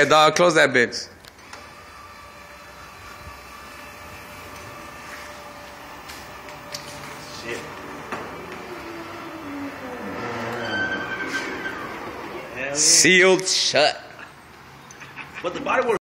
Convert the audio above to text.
ahead, dog. Close that bitch. Sealed shut. But the body work